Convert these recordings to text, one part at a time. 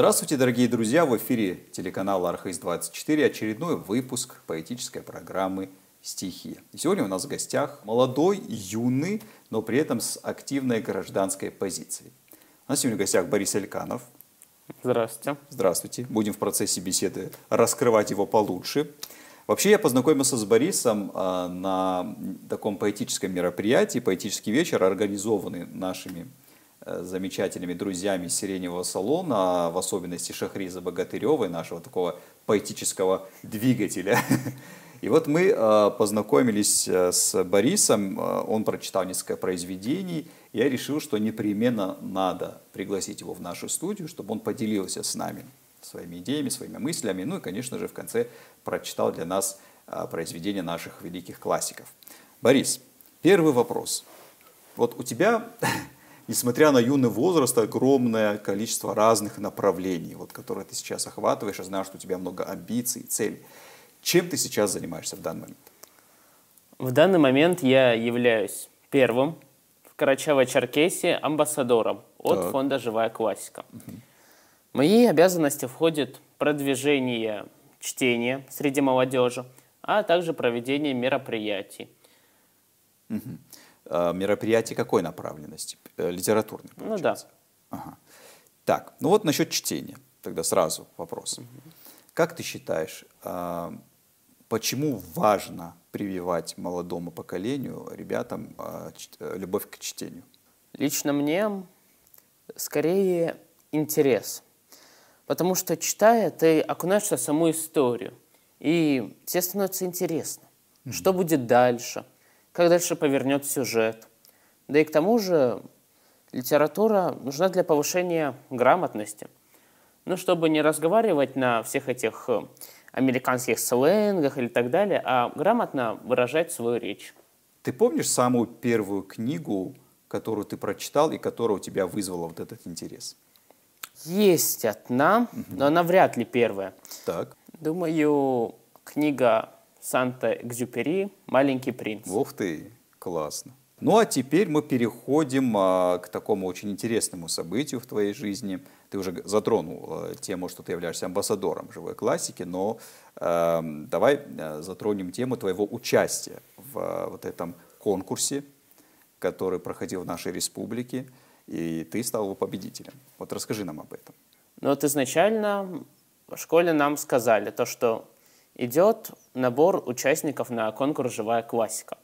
Здравствуйте, дорогие друзья! В эфире телеканала Архиз-24 очередной выпуск поэтической программы «Стихи». И сегодня у нас в гостях молодой, юный, но при этом с активной гражданской позицией. У нас сегодня в гостях Борис Эльканов. Здравствуйте. Здравствуйте. Будем в процессе беседы раскрывать его получше. Вообще я познакомился с Борисом а, на таком поэтическом мероприятии, поэтический вечер, организованный нашими замечательными друзьями Сиреневого салона, в особенности Шахриза Богатыревой, нашего такого поэтического двигателя. И вот мы э, познакомились э, с Борисом, он прочитал несколько произведений, я решил, что непременно надо пригласить его в нашу студию, чтобы он поделился с нами своими идеями, своими мыслями, ну и, конечно же, в конце прочитал для нас произведения наших великих классиков. Борис, первый вопрос. Вот у тебя несмотря на юный возраст, огромное количество разных направлений, вот, которые ты сейчас охватываешь. Я знаю, что у тебя много амбиций, целей. Чем ты сейчас занимаешься в данный момент? В данный момент я являюсь первым в Карачаево-Черкесии амбассадором от так. фонда «Живая классика». Угу. Мои обязанности входят продвижение чтения среди молодежи, а также проведение мероприятий. Угу. Э, мероприятий какой направленности? Э, литературной, получается? Ну да. Ага. Так, ну вот насчет чтения. Тогда сразу вопрос. Угу. Как ты считаешь, э, почему важно прививать молодому поколению, ребятам, любовь к чтению? Лично мне скорее интерес. Потому что читая, ты окунаешься в саму историю. И тебе становится интересно, mm-hmm. что будет дальше – как дальше повернет сюжет. Да и к тому же литература нужна для повышения грамотности. Ну, чтобы не разговаривать на всех этих э, американских сленгах или так далее, а грамотно выражать свою речь. Ты помнишь самую первую книгу, которую ты прочитал и которая у тебя вызвала вот этот интерес? Есть одна, угу. но она вряд ли первая. Так. Думаю, книга Санта-Экзюпери «Маленький принц». Ух ты, классно. Ну а теперь мы переходим а, к такому очень интересному событию в твоей жизни. Ты уже затронул а, тему, что ты являешься амбассадором живой классики, но а, давай а, затронем тему твоего участия в а, вот этом конкурсе, который проходил в нашей республике, и ты стал его победителем. Вот расскажи нам об этом. Ну вот изначально в школе нам сказали то, что идет набор участников на конкурс «Живая классика».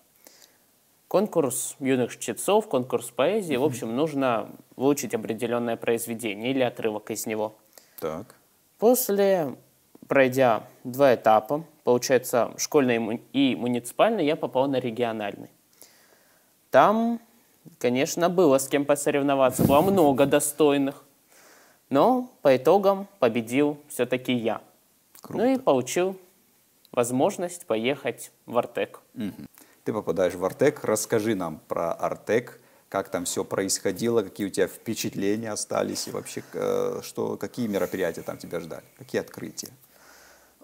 Конкурс юных чтецов, конкурс поэзии. В общем, нужно выучить определенное произведение или отрывок из него. Так. После, пройдя два этапа, получается, школьный и муниципальный, я попал на региональный. Там, конечно, было с кем посоревноваться, было много достойных. Но по итогам победил все-таки я. Круто. Ну и получил возможность поехать в Артек. Угу. Ты попадаешь в Артек, расскажи нам про Артек, как там все происходило, какие у тебя впечатления остались и вообще э, что, какие мероприятия там тебя ждали, какие открытия.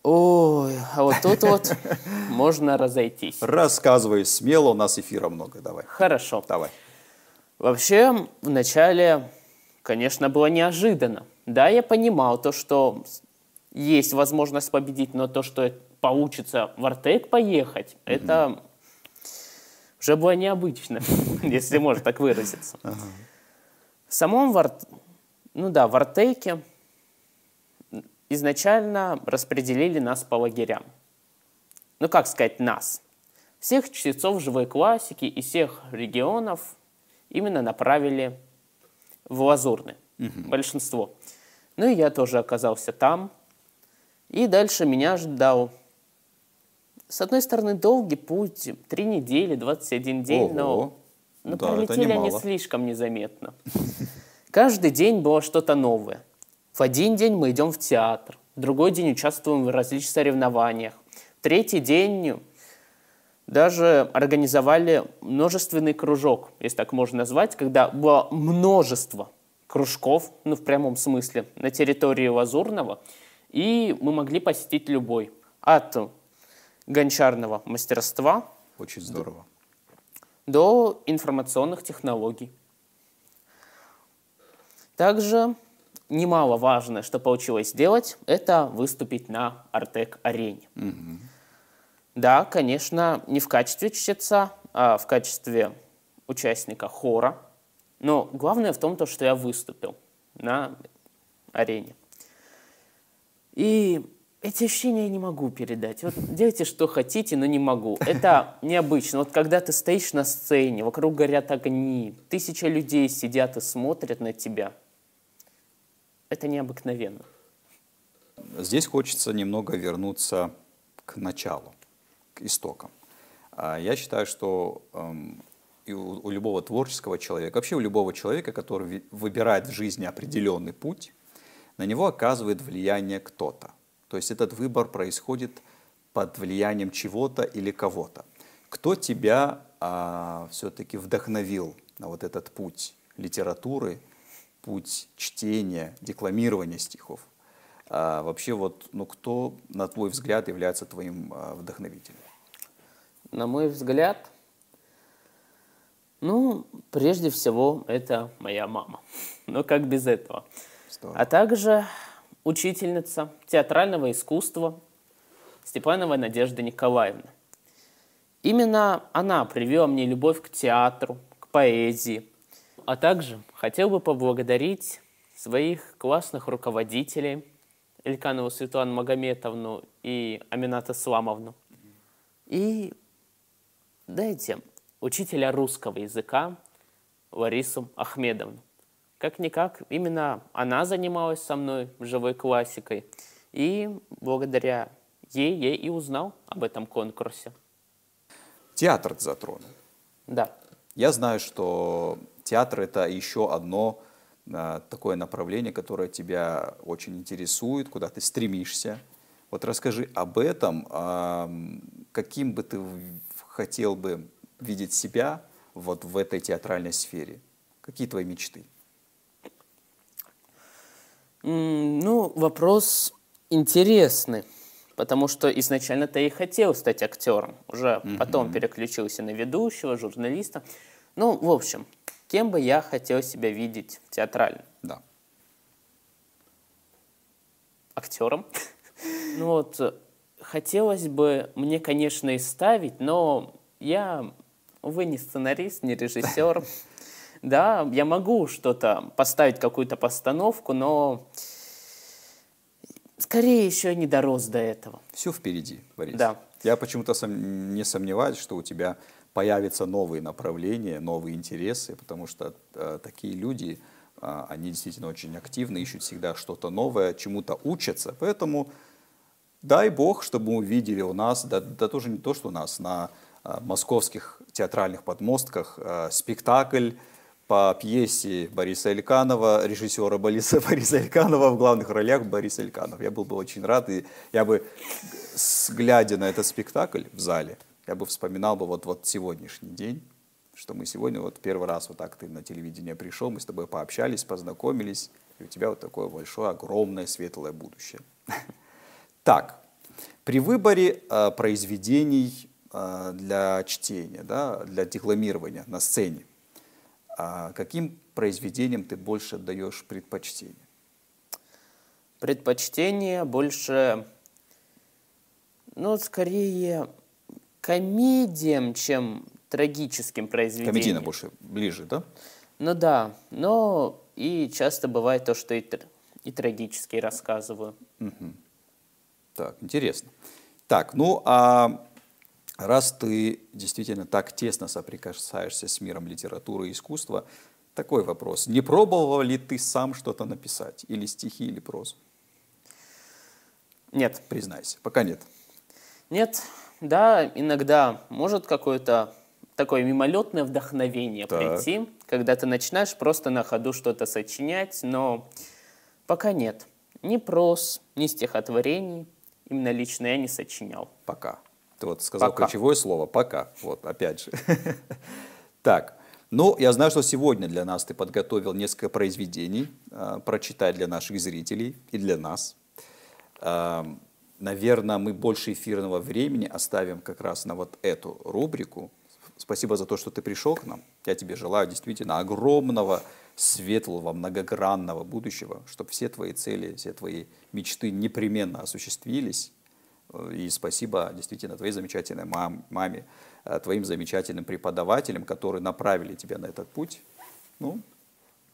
Ой, а вот тут вот можно разойтись. Рассказывай смело, у нас эфира много, давай. Хорошо. Давай. Вообще, вначале, конечно, было неожиданно. Да, я понимал то, что есть возможность победить, но то, что получится в Артек поехать, mm-hmm. это уже было необычно, если можно так выразиться. В самом Варт... ну да, в Артеке изначально распределили нас по лагерям. Ну как сказать нас? Всех чтецов живой классики и всех регионов именно направили в Лазурный. Угу. Большинство. Ну и я тоже оказался там. И дальше меня ждал с одной стороны, долгий путь, три недели, 21 день, Ого. но, но да, пролетели они слишком незаметно. Каждый день было что-то новое. В один день мы идем в театр, в другой день участвуем в различных соревнованиях, в третий день даже организовали множественный кружок, если так можно назвать, когда было множество кружков, ну в прямом смысле, на территории Лазурного, и мы могли посетить любой. От гончарного мастерства. Очень здорово. До информационных технологий. Также немаловажное, что получилось сделать, это выступить на Артек-арене. Да, конечно, не в качестве чтеца, а в качестве участника хора. Но главное в том, то, что я выступил на арене. И эти ощущения я не могу передать. Вот делайте, что хотите, но не могу. Это необычно. Вот когда ты стоишь на сцене, вокруг горят огни, тысяча людей сидят и смотрят на тебя. Это необыкновенно. Здесь хочется немного вернуться к началу, к истокам. А Я считаю, что эм, и у, у любого творческого человека, вообще у любого человека, который выбирает в жизни определенный путь, на него оказывает влияние кто-то. То есть этот выбор происходит под влиянием чего-то или кого-то. Кто тебя все-таки вдохновил на вот этот путь литературы, путь чтения, декламирования стихов? А, вообще вот, ну кто, на твой взгляд, является твоим а, вдохновителем? На мой взгляд, ну, прежде всего, это моя мама. Но как без этого? Здорово. А также учительница театрального искусства Степанова Надежда Николаевна. Именно она привела мне любовь к театру, к поэзии. А также хотел бы поблагодарить своих классных руководителей Эльканову Светлану Магометовну и Амината Сламовну. И дайте учителя русского языка Ларису Ахмедовну. Как-никак, именно она занималась со мной живой классикой. И благодаря ей я и узнал об этом конкурсе. Театр затронул. Да. Я знаю, что театр это еще одно а, такое направление, которое тебя очень интересует, куда ты стремишься. Вот расскажи об этом, а, каким бы ты хотел бы видеть себя вот в этой театральной сфере? Какие твои мечты? Ну, вопрос интересный, потому что изначально-то и хотел стать актером. Уже потом переключился на ведущего, журналиста. Ну, в общем, кем бы я хотел себя видеть театрально? Да. актером. Ну вот, хотелось бы мне, конечно, и ставить, но я, увы, не сценарист, не режиссер. Да, я могу что-то поставить, какую-то постановку, но скорее еще не дорос до этого. Все впереди, Борис. Да. Я почему-то сом- не сомневаюсь, что у тебя появятся новые направления, новые интересы, потому что э, такие люди, э, они действительно очень активны, ищут всегда что-то новое, чему-то учатся. Поэтому дай бог, чтобы мы увидели у нас, да, да тоже не то, что у нас, на э, московских театральных подмостках э, спектакль по пьесе Бориса Эльканова, режиссера Бориса, Бориса Эльканова в главных ролях Борис Эльканов. Я был бы очень рад, и я бы, глядя на этот спектакль в зале, я бы вспоминал бы вот, вот сегодняшний день, что мы сегодня вот первый раз вот так ты на телевидение пришел, мы с тобой пообщались, познакомились, и у тебя вот такое большое, огромное, светлое будущее. Так, при выборе э, произведений э, для чтения, да, для декламирования на сцене, а каким произведениям ты больше отдаешь предпочтение? Предпочтение больше, ну, скорее комедиям, чем трагическим произведениям. Комедийно больше ближе, да? Ну да, но и часто бывает то, что и, тр- и трагически рассказываю. Так, интересно. Так, ну а раз ты действительно так тесно соприкасаешься с миром литературы и искусства, такой вопрос. Не пробовал ли ты сам что-то написать? Или стихи, или прозу? Нет, Признайся. Пока нет. нет, да, иногда может какое-то такое мимолетное вдохновение Так. прийти, когда ты начинаешь просто на ходу что-то сочинять, но пока нет. Ни проз, ни стихотворений, именно лично я не сочинял. Пока. Ты вот сказал Пока. ключевое слово «пока». Вот, опять же. Так, ну, я знаю, что сегодня для нас ты подготовил несколько произведений, э, прочитать для наших зрителей и для нас. Наверное, мы больше эфирного времени оставим как раз на вот эту рубрику спасибо за то, что ты пришел к нам. Я тебе желаю действительно огромного, светлого, многогранного будущего, чтобы все твои цели, все твои мечты непременно осуществились. И спасибо действительно твоей замечательной мам, маме, э, твоим замечательным преподавателям, которые направили тебя на этот путь. Ну,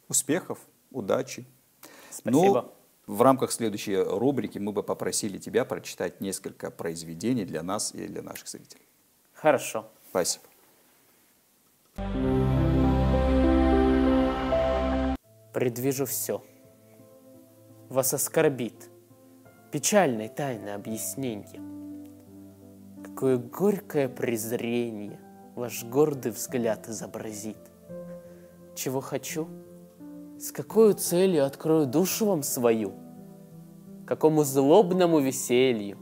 успехов, удачи. Спасибо. Ну, в рамках следующей рубрики мы бы попросили тебя прочитать несколько произведений для нас и для наших зрителей. Хорошо. Спасибо. Предвижу все. Вас оскорбит печальное тайное объяснение. Какое горькое презрение ваш гордый взгляд изобразит. Чего хочу? С какой целью открою душу вам свою? Какому злобному веселью?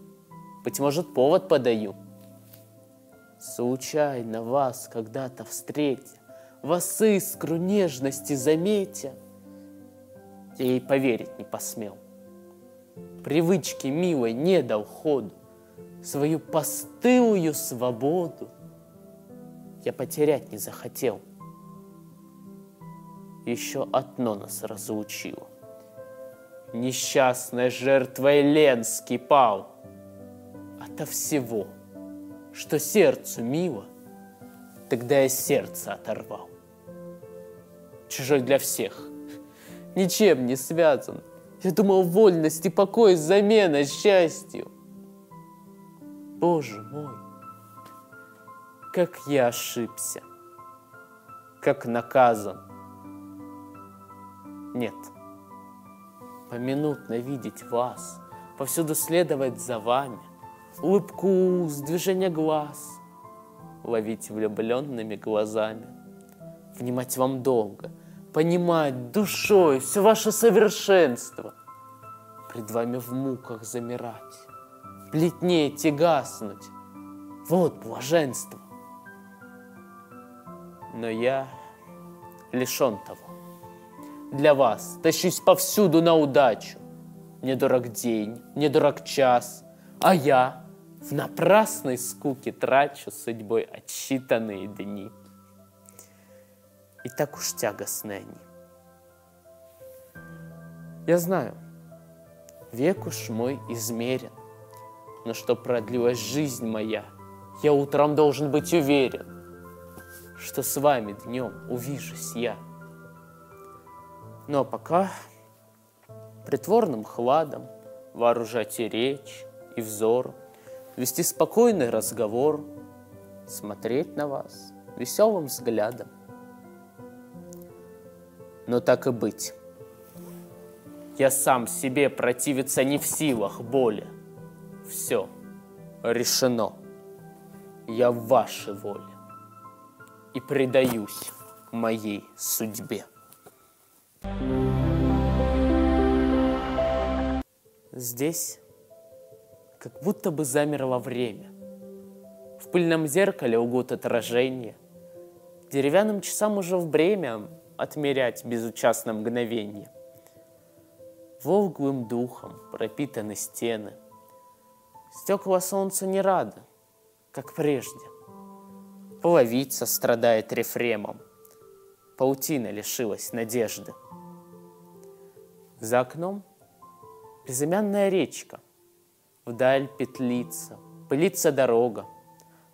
Быть может, повод подаю. Случайно вас когда-то встретя, Вас искру нежности заметя, Я ей поверить не посмел. Привычки милой не дал ходу, Свою постылую свободу Я потерять не захотел. Еще одно нас разлучило. Несчастной жертвой Ленский пал. Ото всего, что сердцу мило, Тогда я сердце оторвал. Чужой для всех, ничем не связан. Я думал, вольность и покой замена счастью. Боже мой, как я ошибся, как наказан. Нет, поминутно видеть вас, повсюду следовать за вами, улыбку уст, движение глаз, ловить влюбленными глазами, внимать вам долго, понимать душой все ваше совершенство, пред вами в муках замирать, бледнеть и гаснуть. Вот блаженство. Но я лишен того для вас. Тащусь повсюду на удачу. Не дорог день, не дорог час, а я в напрасной скуке трачу судьбой отсчитанные дни. И так уж тягостны они. Я знаю, век уж мой измерен, но что продлилась жизнь моя, я утром должен быть уверен, что с вами днем увижусь я. Но пока притворным хладом вооружать и речь, и взор, вести спокойный разговор, смотреть на вас веселым взглядом. Но так и быть. Я сам себе противиться не в силах боли. Все решено. Я в вашей воле и предаюсь моей судьбе. Здесь как будто бы замерло время. В пыльном зеркале угут отражения. Деревянным часам уже в бремя отмерять безучастно мгновение. Волглым духом пропитаны стены. Стекла солнца не рады, как прежде. Половица страдает рефремом. Паутина лишилась надежды. За окном безымянная речка. Вдаль петлица, пылится дорога.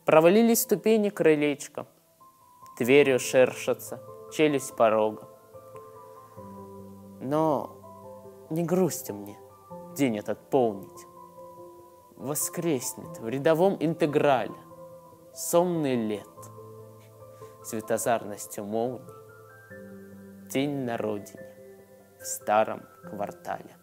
Провалились ступени крылечка. Дверью шершатся, челюсть порога. Но не грусти мне день этот полнить. Воскреснет в рядовом интеграле сонный лет светозарностью молний. День на родине в старом квартале.